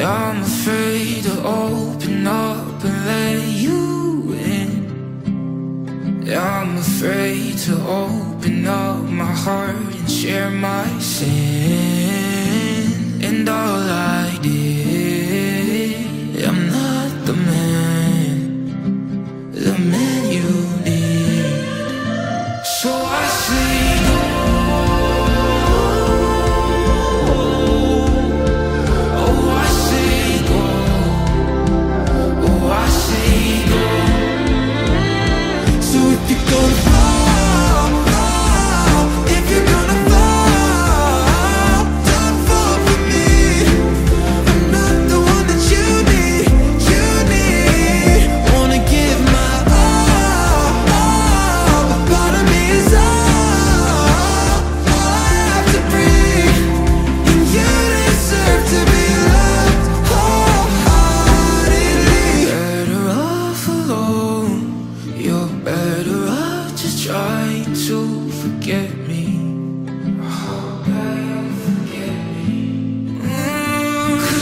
I'm afraid to open up and let you in. I'm afraid to open up my heart and share my sin. And all I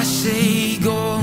I say go.